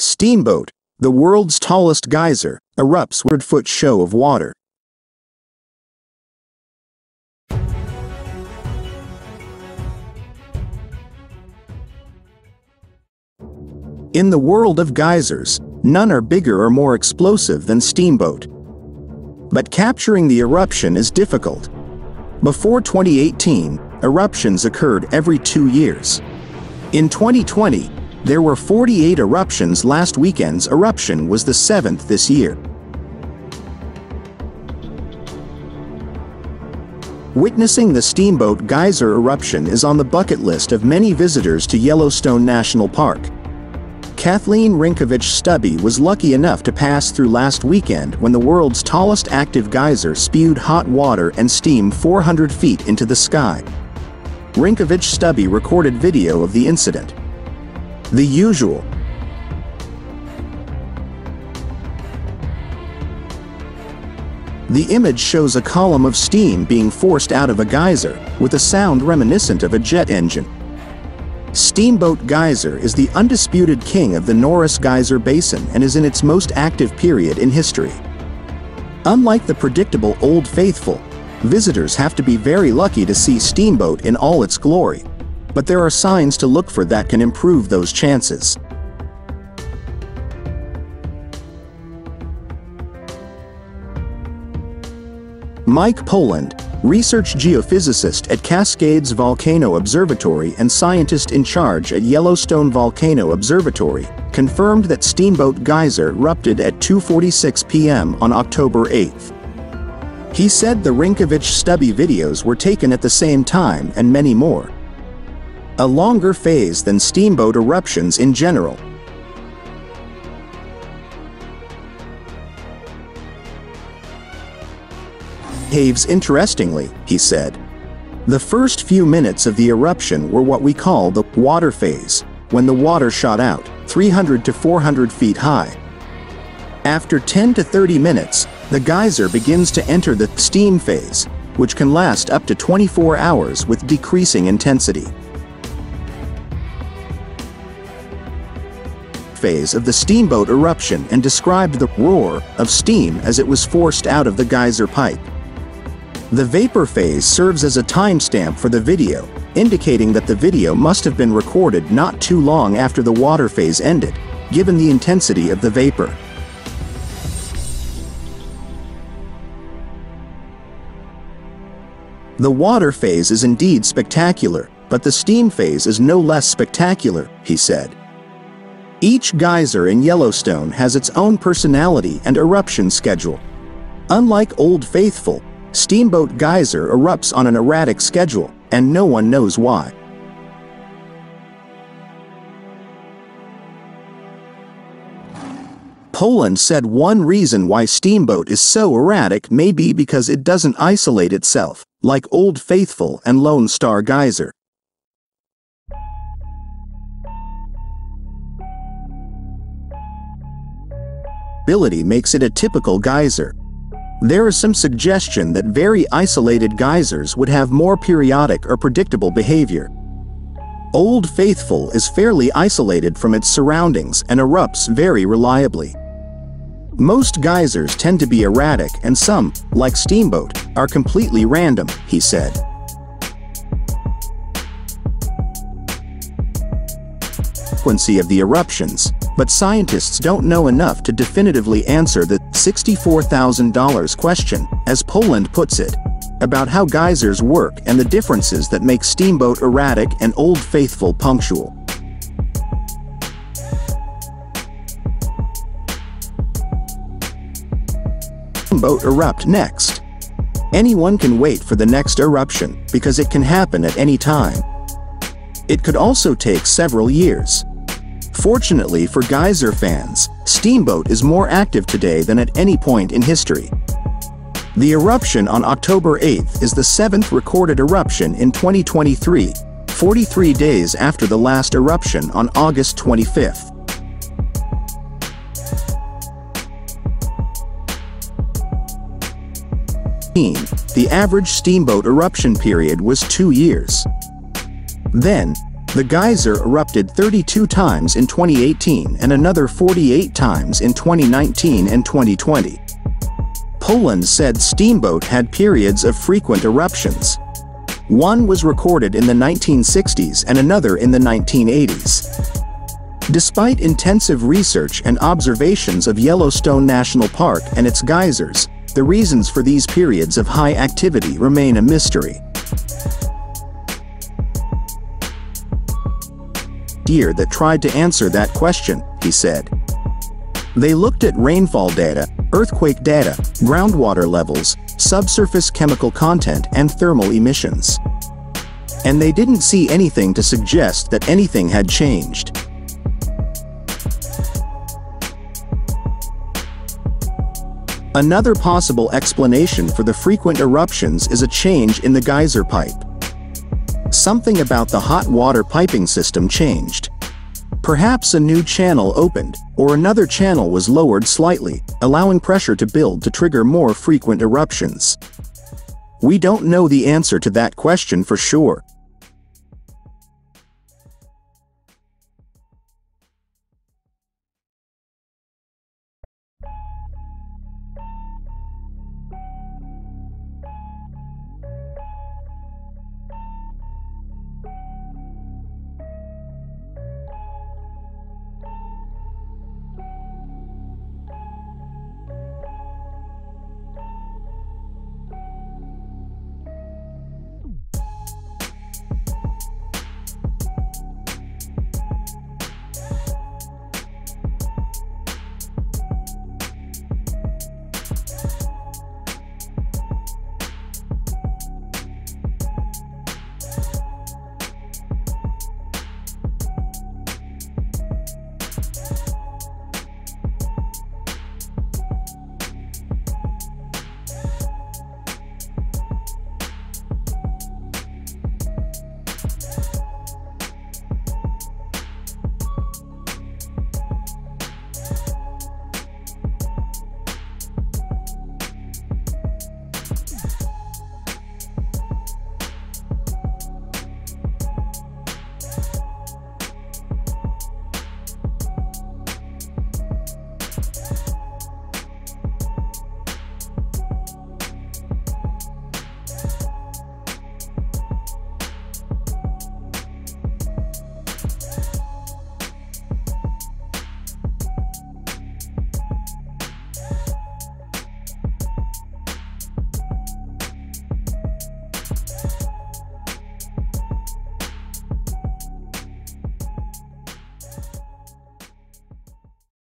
Steamboat, the world's tallest geyser, erupts 100-foot show of water. In the world of geysers, none are bigger or more explosive than Steamboat. But capturing the eruption is difficult. Before 2018, eruptions occurred every two years. In 2020, there were 48 eruptions last weekend's eruption was the seventh this year. Witnessing the Steamboat Geyser eruption is on the bucket list of many visitors to Yellowstone National Park. Kathleen Rynkiewicz-Stuby was lucky enough to pass through last weekend when the world's tallest active geyser spewed hot water and steam 400 feet into the sky. Rynkiewicz-Stuby recorded video of the incident. The usual. The image shows a column of steam being forced out of a geyser, with a sound reminiscent of a jet engine. Steamboat Geyser is the undisputed king of the Norris Geyser Basin and is in its most active period in history. Unlike the predictable Old Faithful, visitors have to be very lucky to see Steamboat in all its glory, but there are signs to look for that can improve those chances. Mike Poland, research geophysicist at Cascades Volcano Observatory and scientist in charge at Yellowstone Volcano Observatory, confirmed that Steamboat Geyser erupted at 2.46 p.m. on October 8. He said the Rynkiewicz-Stuby videos were taken at the same time and many more a longer phase than steamboat eruptions in general. Behaves interestingly, he said. The first few minutes of the eruption were what we call the water phase, when the water shot out, 300 to 400 feet high. After 10 to 30 minutes, the geyser begins to enter the steam phase, which can last up to 24 hours with decreasing intensity. Phase of the steamboat eruption and described the roar of steam as it was forced out of the geyser pipe. The vapor phase serves as a timestamp for the video, indicating that the video must have been recorded not too long after the water phase ended, given the intensity of the vapor. The water phase is indeed spectacular, but the steam phase is no less spectacular, he said. Each geyser in Yellowstone has its own personality and eruption schedule. Unlike Old Faithful, Steamboat Geyser erupts on an erratic schedule, and no one knows why. Poland said one reason why Steamboat is so erratic may be because it doesn't isolate itself, like Old Faithful and Lone Star Geyser. Makes it a typical geyser. There is some suggestion that very isolated geysers would have more periodic or predictable behavior. Old Faithful is fairly isolated from its surroundings and erupts very reliably. Most geysers tend to be erratic and some, like Steamboat, are completely random, he said. Frequency of the eruptions, but scientists don't know enough to definitively answer the $64,000 question, as Poland puts it, about how geysers work and the differences that make Steamboat erratic and Old Faithful punctual. Steamboat erupt next. Anyone can wait for the next eruption because it can happen at any time. It could also take several years. Fortunately for geyser fans, Steamboat is more active today than at any point in history. The eruption on October 8th is the seventh recorded eruption in 2023, 43 days after the last eruption on August 25th. The average steamboat eruption period was two years. Then, The geyser erupted 32 times in 2018 and another 48 times in 2019 and 2020. Poland said Steamboat had periods of frequent eruptions. One was recorded in the 1960s and another in the 1980s. Despite intensive research and observations of Yellowstone National Park and its geysers, the reasons for these periods of high activity remain a mystery. That tried to answer that question, he said. They looked at rainfall data, earthquake data, groundwater levels, subsurface chemical content and thermal emissions. And they didn't see anything to suggest that anything had changed. Another possible explanation for the frequent eruptions is a change in the geyser pipe. Something about the hot water piping system changed. Perhaps a new channel opened, or another channel was lowered slightly, allowing pressure to build to trigger more frequent eruptions. We don't know the answer to that question for sure,